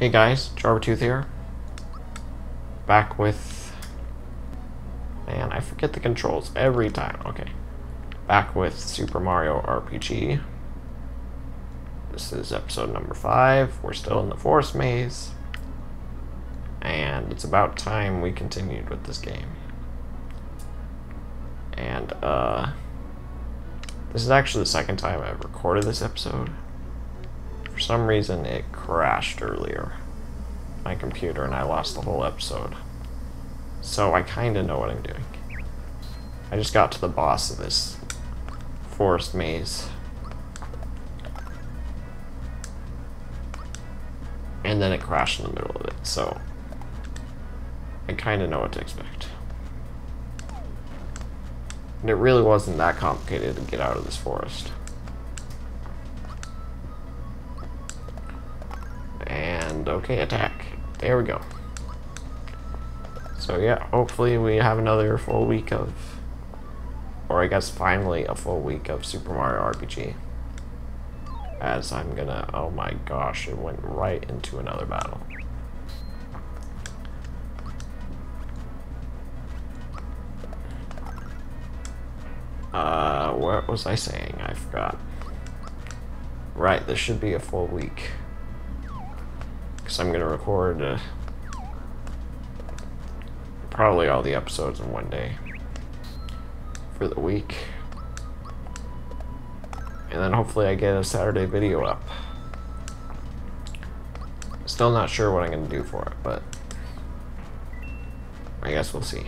Hey guys, Jarbatooth here. Back with... Man, I forget the controls every time. Okay. Back with Super Mario RPG. This is episode number 5. We're still in the Forest Maze. And it's about time we continued with this game. And, uh... This is actually the second time I've recorded this episode. For some reason, it crashed earlier. My computer, and I lost the whole episode. So I kind of know what I'm doing. I just got to the boss of this forest maze. And then it crashed in the middle of it, so I kind of know what to expect. And it really wasn't that complicated to get out of this forest. Okay, attack. There we go. So yeah, hopefully we have another full week of, or I guess finally a full week of Super Mario RPG. As I'm gonna, oh my gosh, it went right into another battle. Uh, what was I saying? I forgot. Right, this should be a full week. Because I'm going to record uh, probably all the episodes in one day for the week. And then hopefully I get a Saturday video up. Still not sure what I'm going to do for it, but I guess we'll see.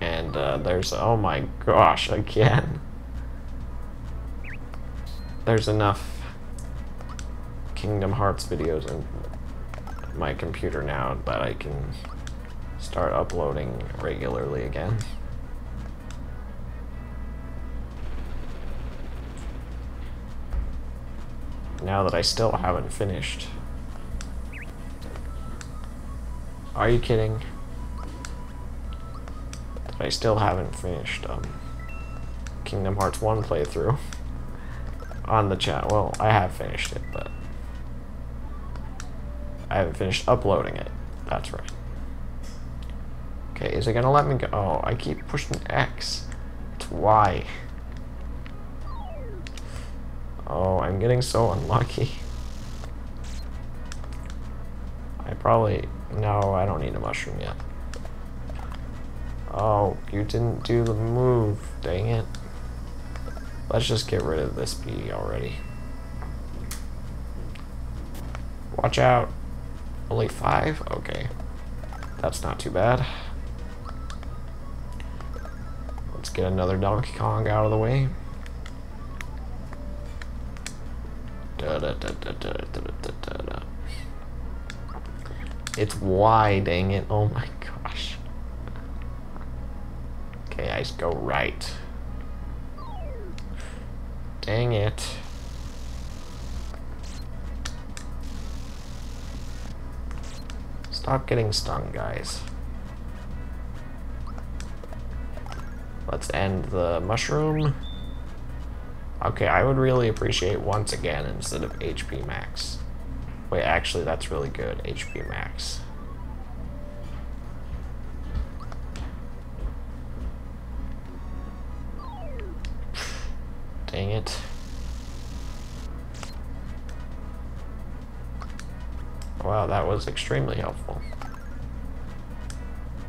And uh, there's, oh my gosh, again. There's enough Kingdom Hearts videos in my computer now that I can start uploading regularly again. Now that I still haven't finished. Are you kidding? I still haven't finished um, Kingdom Hearts 1 playthrough on the chat. Well, I have finished it, but I haven't finished uploading it. That's right. Okay, is it gonna let me go? Oh, I keep pushing X. It's Y. Oh, I'm getting so unlucky. I probably... No, I don't need a mushroom yet. Oh, you didn't do the move. Dang it. Let's just get rid of this bee already. Watch out. Only five? Okay. That's not too bad. Let's get another Donkey Kong out of the way. Da -da -da it's Y, dang it. Oh my gosh. Okay, I just go right. Dang it. Stop getting stung, guys. Let's end the mushroom. Okay, I would really appreciate once again instead of HP max. Wait, actually, that's really good. HP max. Dang it. Wow, that was extremely helpful.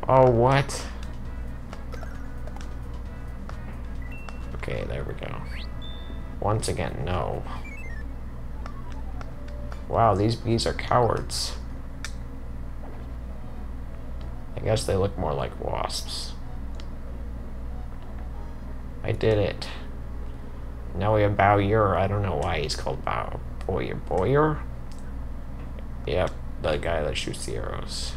Oh, what? Okay, there we go. Once again, no. Wow, these bees are cowards. I guess they look more like wasps. I did it. Now we have Bowyer. I don't know why he's called Bow Boyer. Boyer? Yep, the guy that shoots the arrows.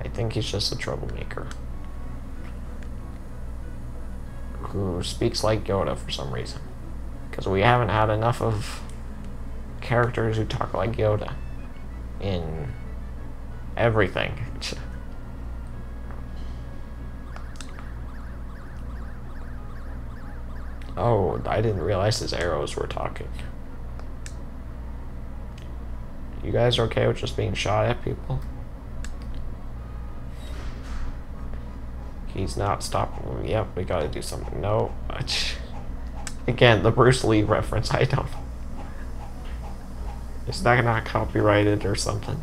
I think he's just a troublemaker. Who speaks like Yoda for some reason. Because we haven't had enough of characters who talk like Yoda in everything. I didn't realize his arrows were talking. You guys okay with just being shot at people? He's not stopping. Yep, we gotta do something. No. Again, the Bruce Lee reference, I don't. Is that not copyrighted or something?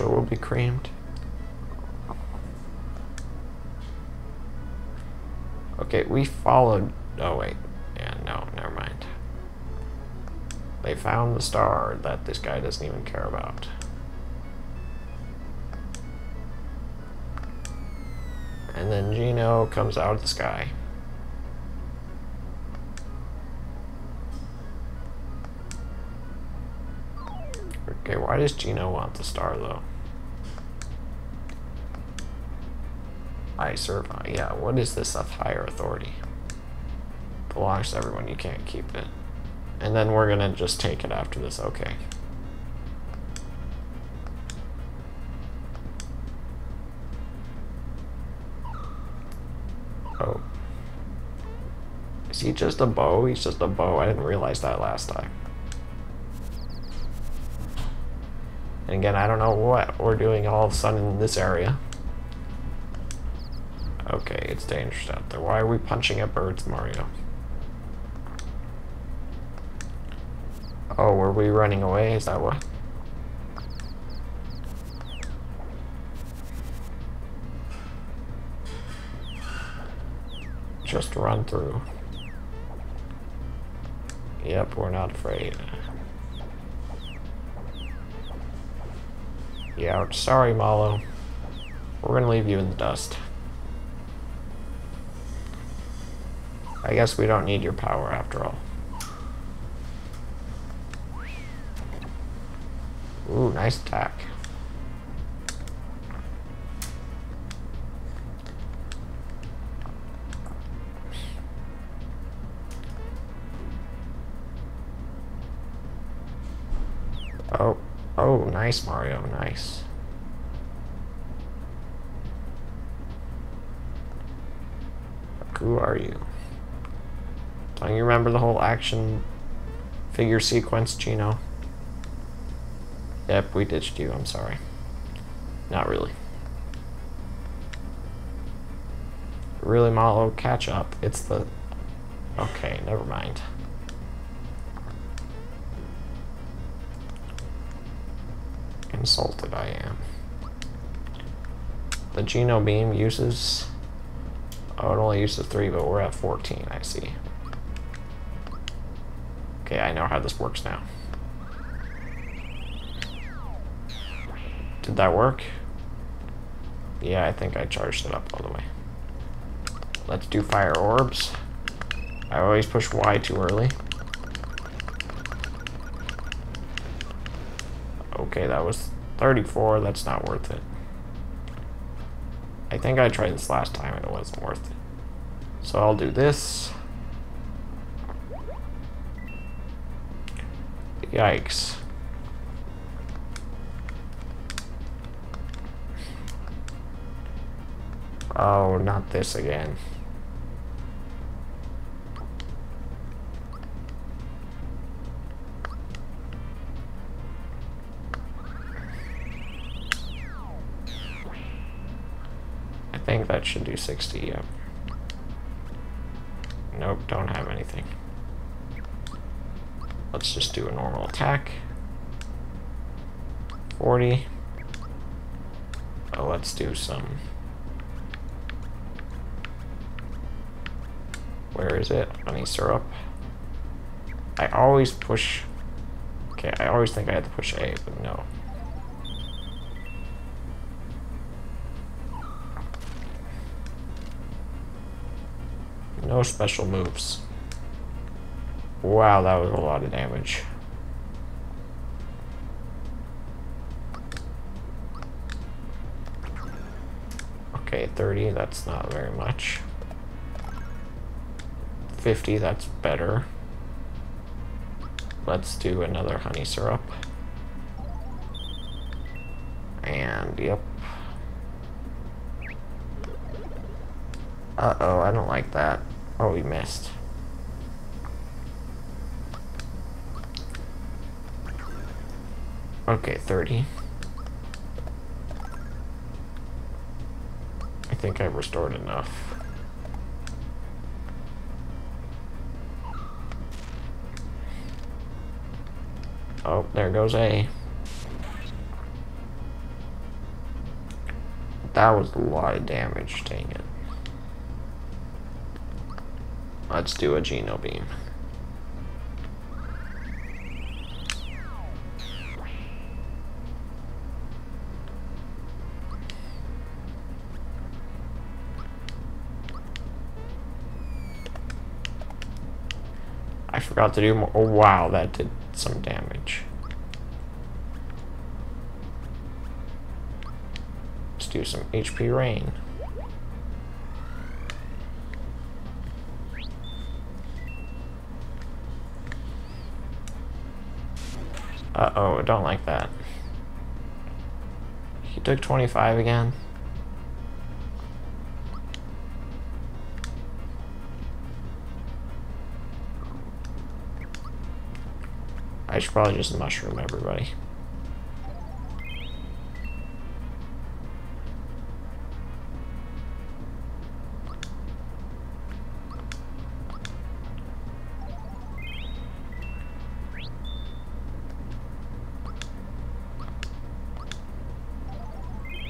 Sure we'll be creamed? Okay, we followed... Oh, wait. Yeah, no, never mind. They found the star that this guy doesn't even care about. And then Geno comes out of the sky. Okay, why does Geno want the star though? I serve, yeah, what is this of higher authority? Belongs to everyone, you can't keep it. And then we're gonna just take it after this, okay. Oh. Is he just a bow? He's just a bow. I didn't realize that last time. And again, I don't know what we're doing all of a sudden in this area. Okay, it's dangerous out there. Why are we punching at birds, Mario? Oh, were we running away? Is that what? Just run through. Yep, we're not afraid. Yeah, sorry, Mallow. We're gonna leave you in the dust. I guess we don't need your power after all. Ooh, nice attack. Oh, oh, nice, Mario, nice. Who are you? You remember the whole action figure sequence, Geno? Yep, we ditched you, I'm sorry. Not really. Really, Mallow, catch up. It's the... Okay, never mind. Insulted I am. The Geno Beam uses... Oh, it only uses 3, but we're at 14, I see. Okay, I know how this works now. Did that work? Yeah, I think I charged it up all the way. Let's do fire orbs. I always push Y too early. Okay, that was 34. That's not worth it. I think I tried this last time and it wasn't worth it. So I'll do this. Yikes. Oh, not this again. I think that should do 60, yep. Nope, don't have anything. Let's just do a normal attack. 40. Oh, let's do some Where is it? Honey syrup. I always push... Okay, I always think I had to push A, but no. No special moves. Wow, that was a lot of damage. Okay, 30, that's not very much. 50, that's better. Let's do another honey syrup. And, yep. Uh-oh, I don't like that. Oh, we missed. Okay, 30. I think I've restored enough. Oh, there goes A. That was a lot of damage, dang it. Let's do a Geno Beam. Forgot to do more. Oh, wow, that did some damage. Let's do some HP rain. Uh-oh, I don't like that. He took 25 again. I should probably just mushroom everybody.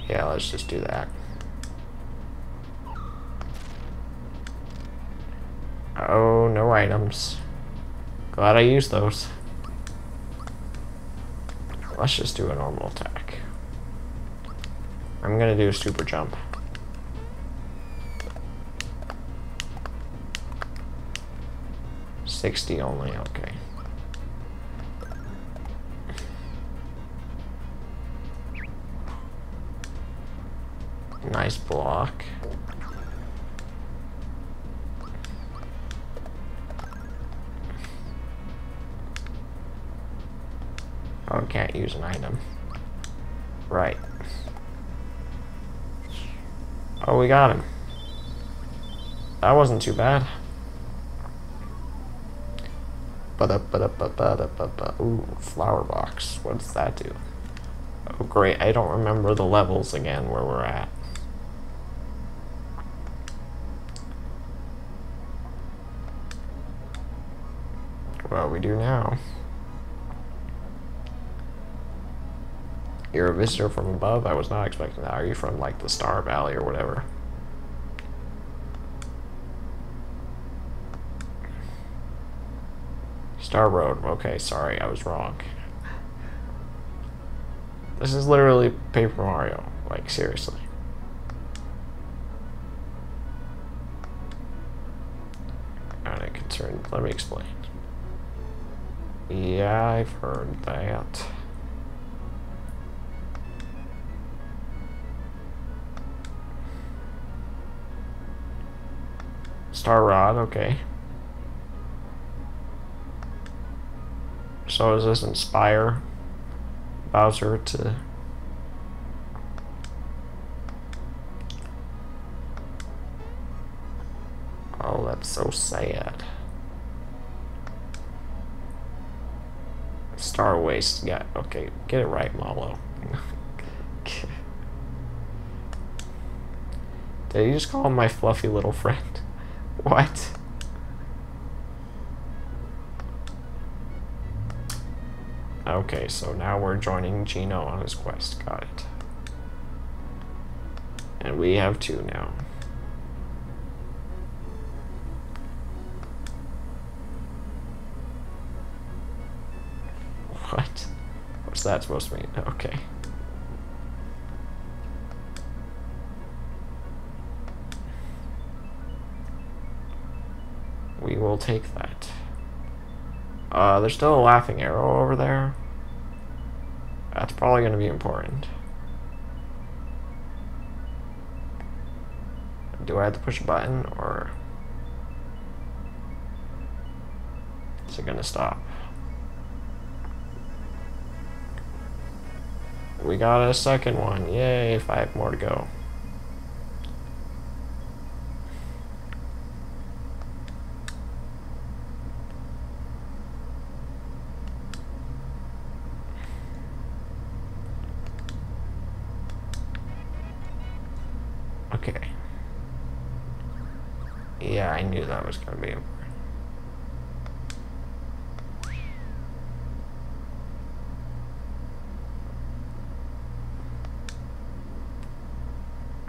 Yeah, let's just do that. Oh, no items. Glad I used those. Let's just do a normal attack. I'm gonna do a super jump. Sixty only, okay. Nice block. Can't use an item. Right. Oh, we got him. That wasn't too bad. Ooh, flower box. What does that do? Oh, great. I don't remember the levels again where we're at. Well, we do now. You're a visitor from above? I was not expecting that. Are you from, like, the Star Valley or whatever? Star Road. Okay, sorry, I was wrong. This is literally Paper Mario. Like, seriously. Not a concern. Let me explain. Yeah, I've heard that. Star Rod, okay. So does this inspire Bowser to... Oh, that's so sad. Star Waste, yeah, okay, get it right, Mallow. Did you just call him my fluffy little friend? What? Okay, so now we're joining Geno on his quest. Got it. And we have two now. What? What's that supposed to mean? Okay. Take that. Uh, there's still a laughing arrow over there. That's probably going to be important. Do I have to push a button, or... Is it going to stop? we got a second one. Yay, five more to go. Okay. Yeah, To be important.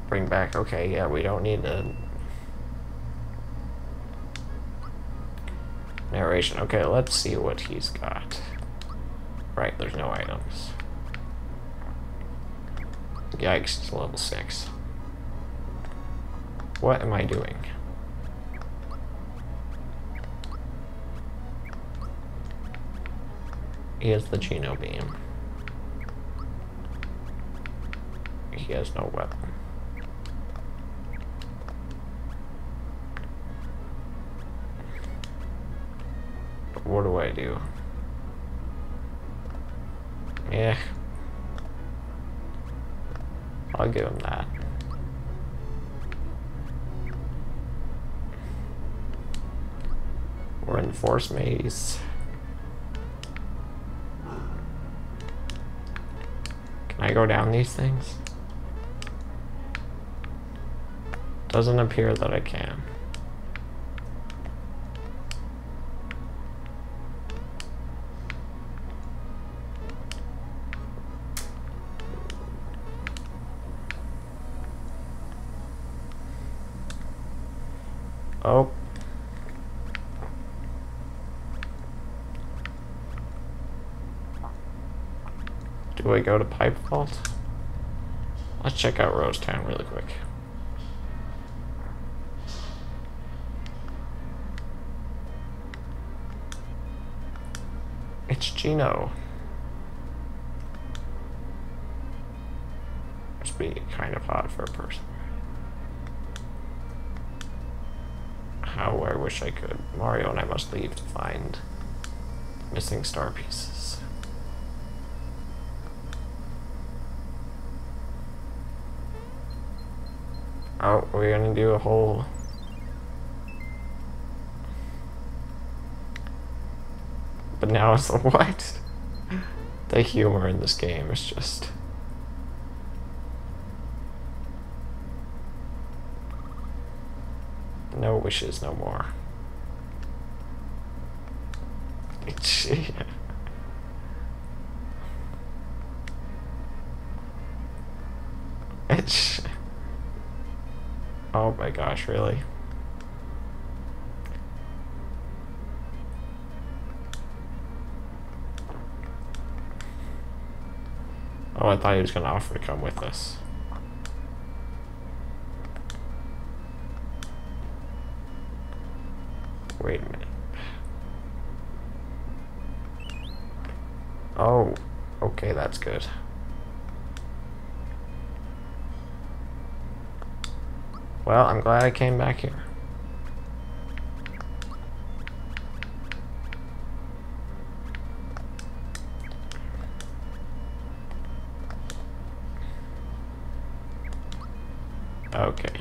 Bring back, okay, yeah, we don't need a narration. Okay, let's see what he's got. Right, there's no items. Yikes, it's level 6. What am I doing? Has the Geno beam. He has no weapon. What do I do? Yeah. I'll give him that. We're in Forest Maze. I go down these things? Doesn't appear that I can. Do I go to Pipe Vault? Let's check out Rosetown really quick. It's Geno. Must be kind of odd for a person. How I wish I could. Mario and I must leave to find missing star pieces. Oh, we're gonna do a whole... But now it's what? the humor in this game is just... No wishes, no more. it's... Oh my gosh, really? Oh, I thought he was going to offer to come with us. Wait a minute. Oh, okay, that's good. Well, I'm glad I came back here. Okay.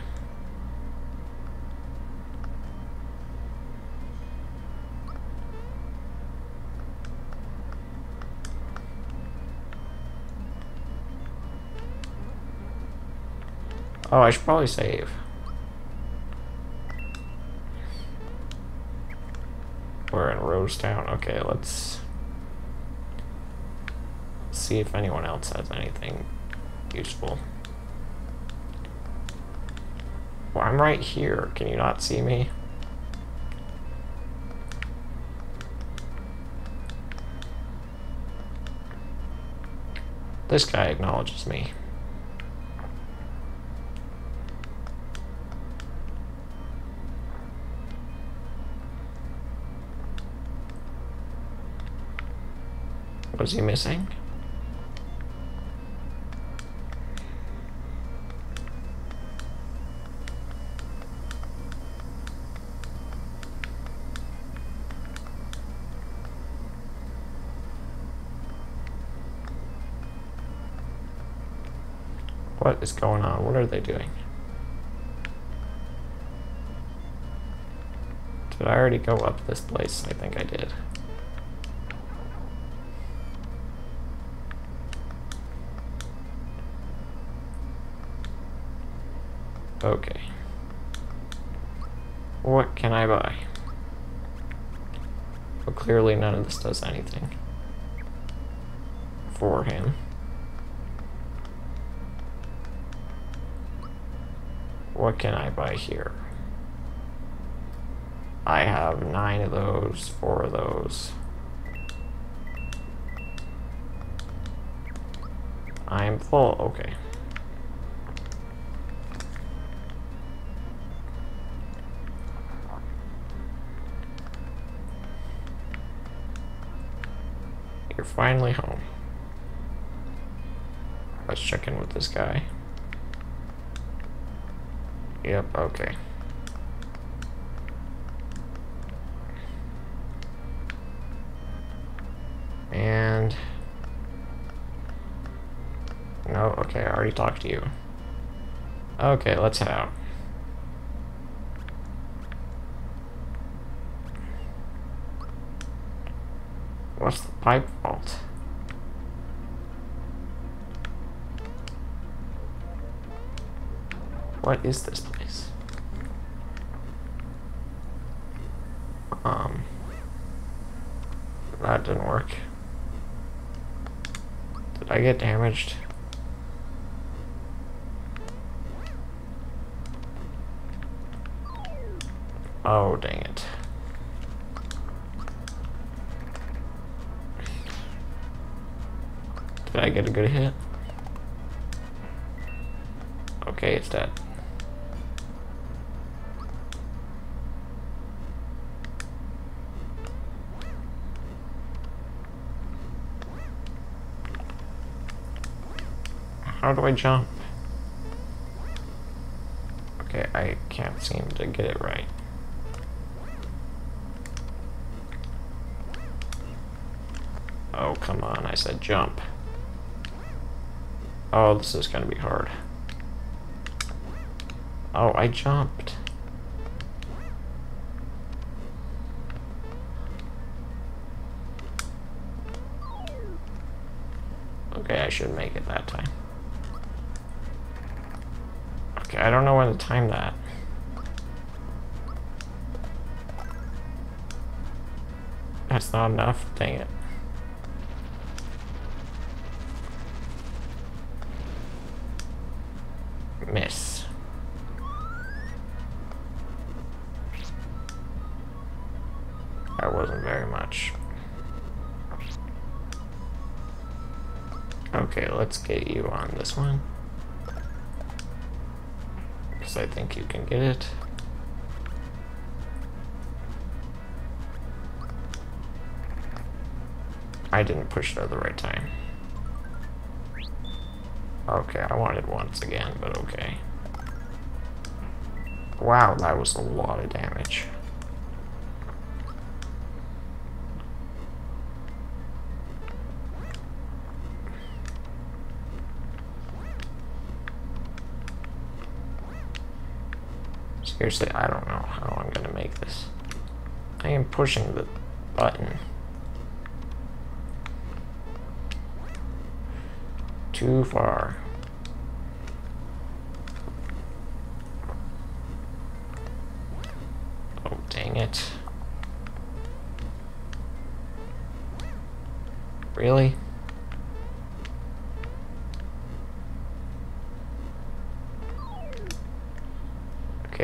Oh, I should probably save. We're in Rosetown. Okay, let's see if anyone else has anything useful. Well, I'm right here. Can you not see me? This guy acknowledges me. Was he missing? What is going on? What are they doing? Did I already go up this place? I think I did. Okay. What can I buy? Well, clearly none of this does anything for him. What can I buy here? I have nine of those, four of those. I'm full, okay. You're finally home. Let's check in with this guy. Yep, okay. And... No, okay, I already talked to you. Okay, let's head out. What's the pipe vault? What is this place? Um, that didn't work. Did I get damaged? Oh, dang it. Did I get a good hit? How do I jump? Okay, I can't seem to get it right. Oh, come on, I said jump. Oh, this is gonna be hard. Oh, I jumped. Okay, I should make it that time. I don't know when to time that. That's not enough? Dang it. Miss. That wasn't very much. Okay, let's get you on this one. Think you can get it. I didn't push it at the right time. Okay, I wanted once again, but okay. Wow, that was a lot of damage. Seriously, I don't know how I'm gonna make this. I am pushing the button. Too far. Oh, dang it. Really?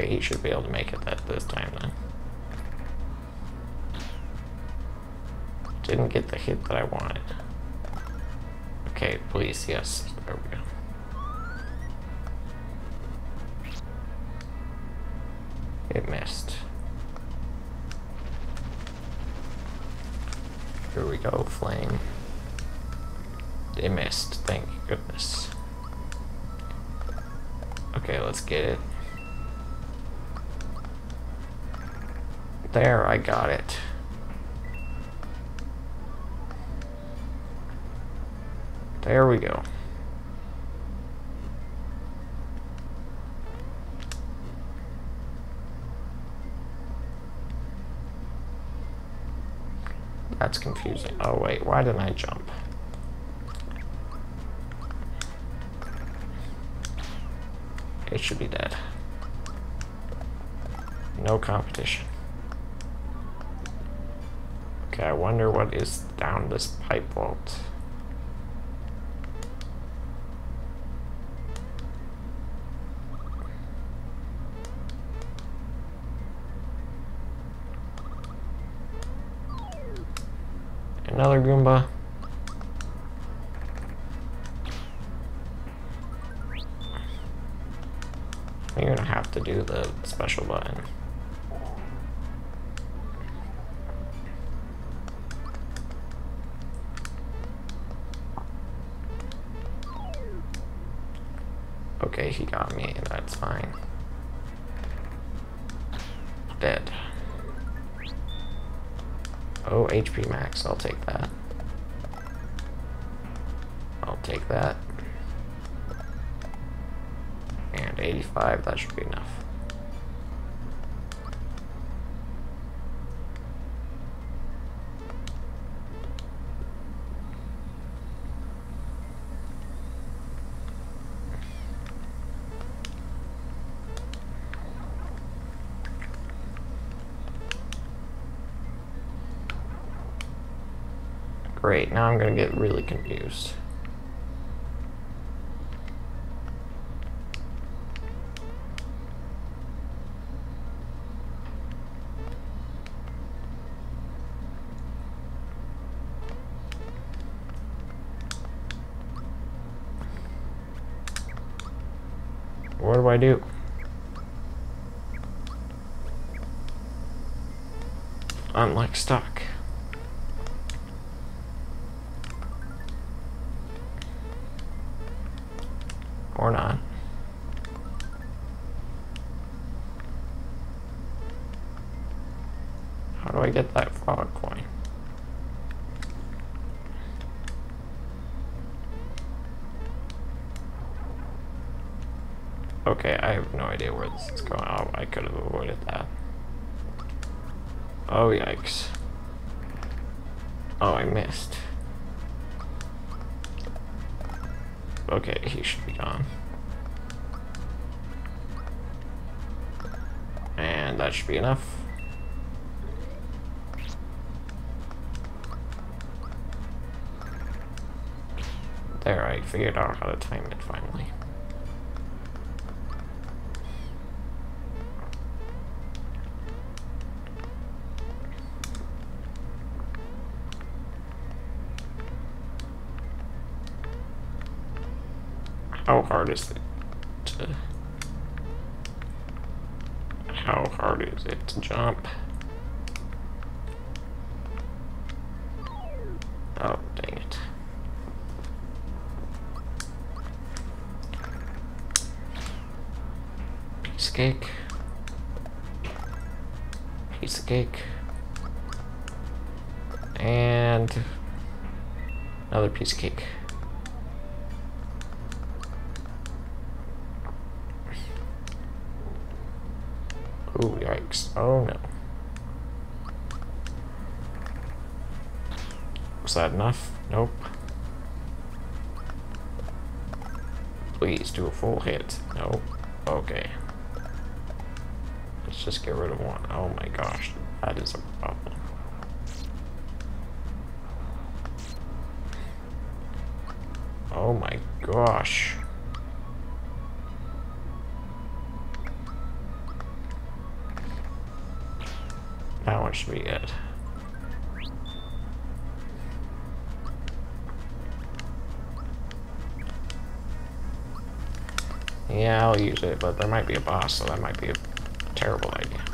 He should be able to make it that this time then. Didn't get the hit that I wanted. Okay, please, yes. There we go. It missed. Here we go, flame. It missed, thank goodness. Okay, let's get it. There, I got it. There we go. That's confusing. Oh wait, why didn't I jump? It should be dead. No competition. Okay, I wonder what is down this pipe vault. Another Goomba. You're gonna have to do the special button. Okay, he got me, that's fine. Dead. Oh, HP max, I'll take that. I'll take that. And 85, that should be enough. Great, now I'm gonna get really confused. What do I do? I'm like stuck. Do I get that frog coin? Okay, I have no idea where this is going. Oh, I could have avoided that. Oh, yikes. Oh, I missed. Okay, he should be gone. And that should be enough. There, I figured out how to time it finally. How hard is it to... How hard is it to jump? Oh, dang it. Piece of cake. Piece of cake. And another piece of cake. Ooh, yikes. Oh no. Was that enough? Nope. Please do a full hit. Nope. Okay. Let's just get rid of one. Oh my gosh. That is a problem. Oh my gosh. That one should be good. Yeah, I'll use it, but there might be a boss, so that might be a terrible idea.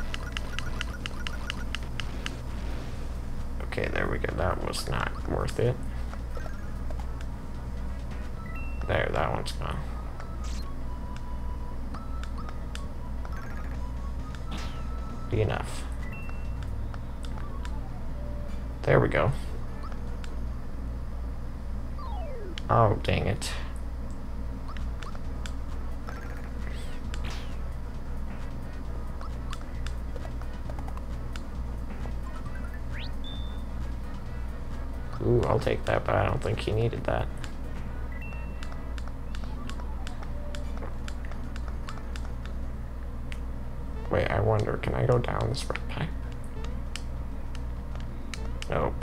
Okay, there we go. That was not worth it. There, that one's gone. Be enough. There we go. Oh, dang it. I'll take that, but I don't think he needed that. Wait, I wonder, can I go down this red pipe? Nope.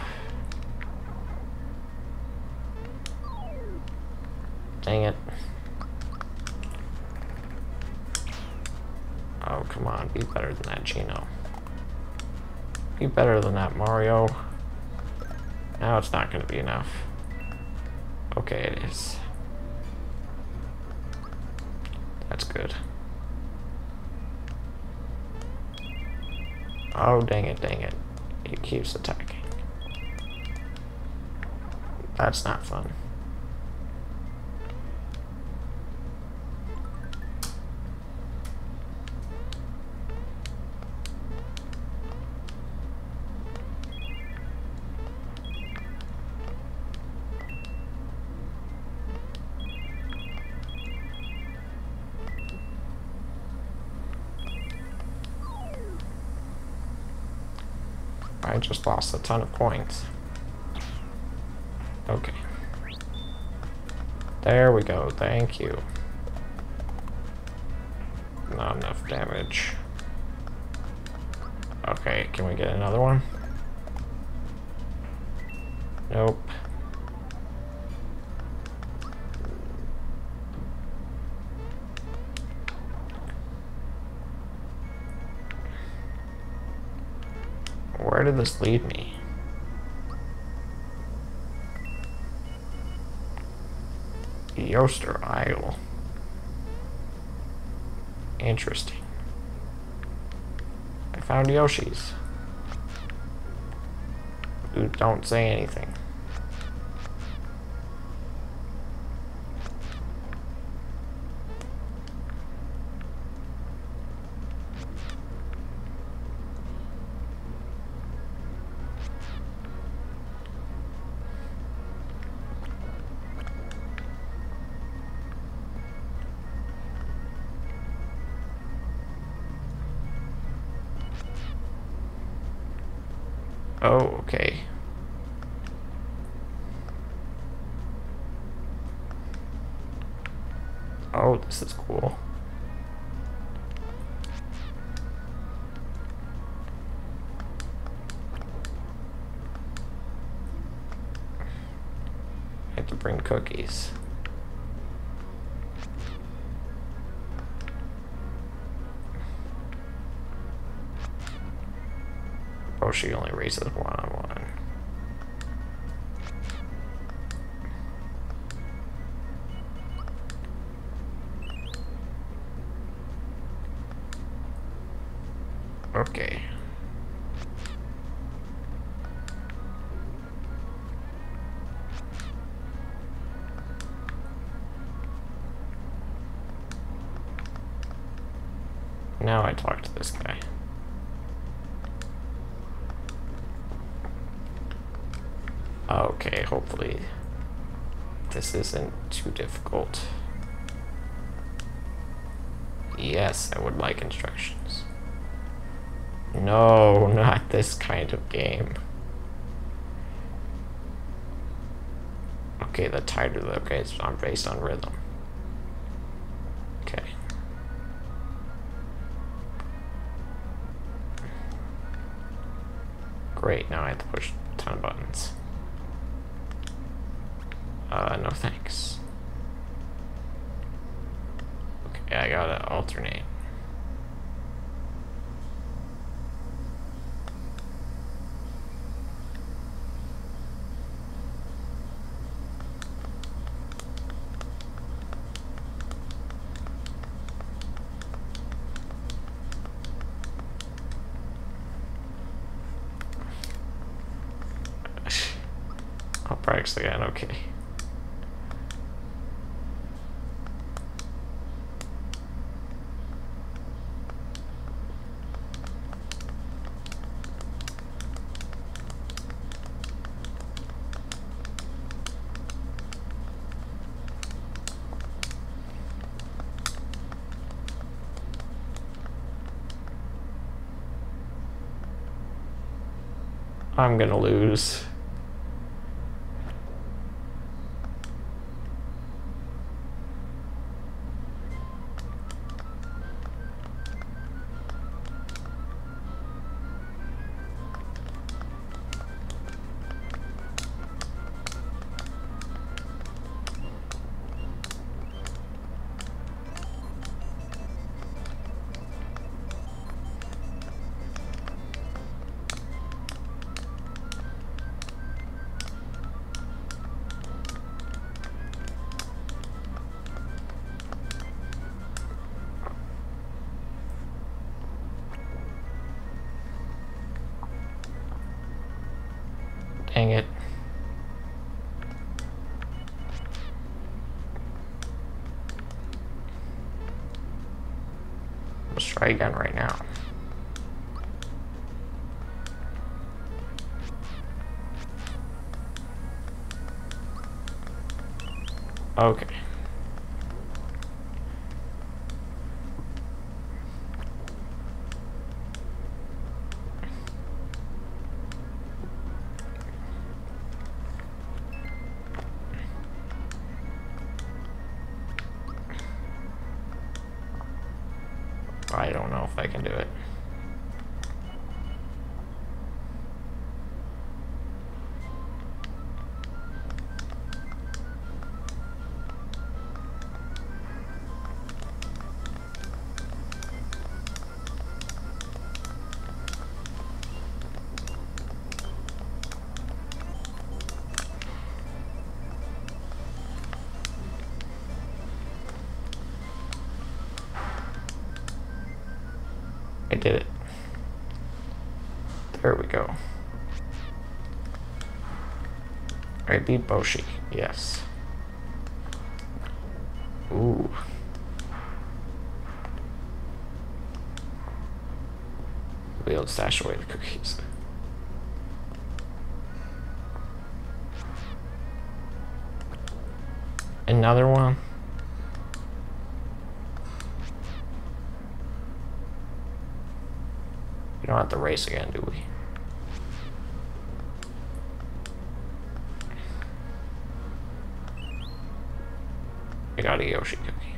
Dang it. Oh, come on, be better than that, Geno. Be better than that, Mario. Now it's not going to be enough. Okay, it is. That's good. Oh, dang it, dang it. It keeps attacking. That's not fun. I just lost a ton of coins. Okay. There we go, thank you. Not enough damage. Okay, can we get another one? This lead me? Yoster Isle. Interesting. I found Yoshi's. Who don't say anything. Oh, okay. Oh, this is cool. I have to bring cookies. Oh, she only races one on one. No, not this kind of game. Okay, the title, okay, it's on based on rhythm. Okay. Great, now I have to push a ton of buttons. Uh, no thanks. Okay, I gotta alternate. I'll practice again, okay. I'm gonna lose. Again right I don't know if I can do it. Beat Boshi, yes. Ooh. We'll stash away the cookies. Another one? We don't have to race again, do we? I got a Yoshi cookie.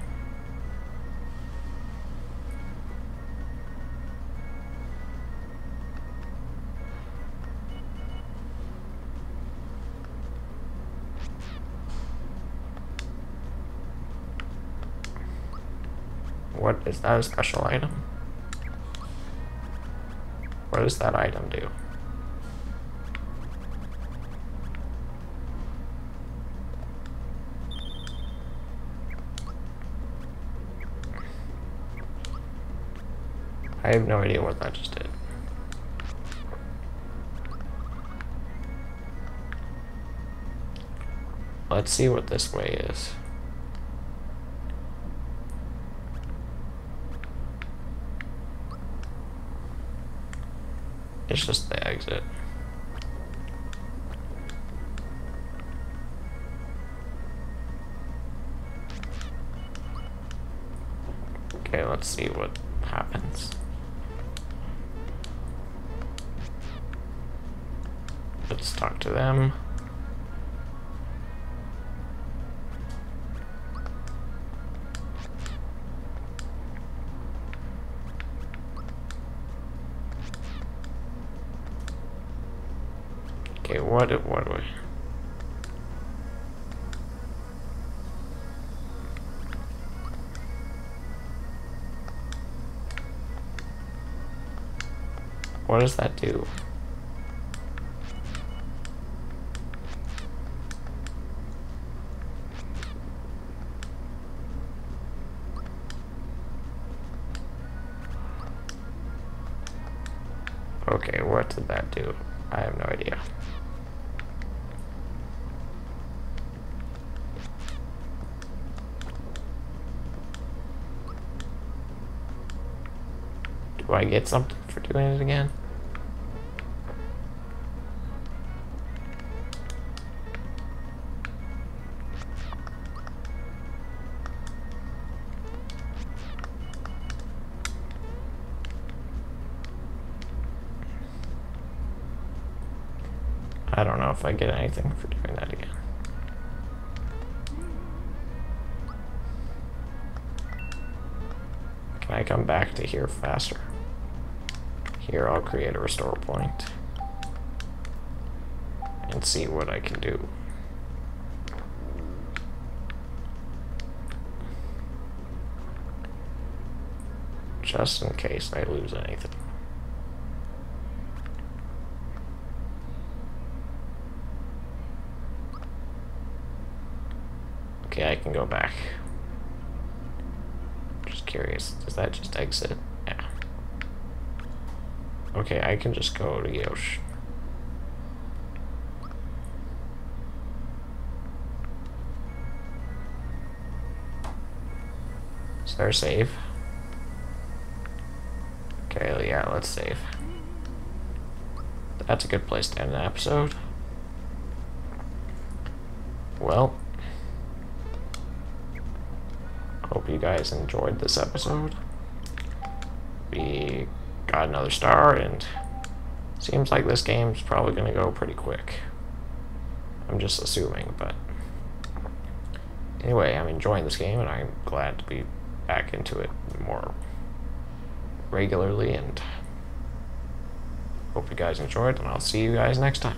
What is that a special item? What does that item do? I have no idea what that just did. Let's see what this way is. It's just the exit. Okay, let's see what happens. Let's talk to them. Okay, what what we? What does that do? Did that do? I have no idea. Do I get something for doing it again? If I get anything for doing that again. Can I come back to here faster? Here, I'll create a restore point and see what I can do. Just in case I lose anything. can go back. Just curious, does that just exit? Yeah. Okay, I can just go to Yosh. Star save. Okay, yeah, let's save. That's a good place to end the episode. Well, guys enjoyed this episode. We got another star, and seems like this game's probably going to go pretty quick. I'm just assuming, but anyway, I'm enjoying this game, and I'm glad to be back into it more regularly, and hope you guys enjoyed, and I'll see you guys next time.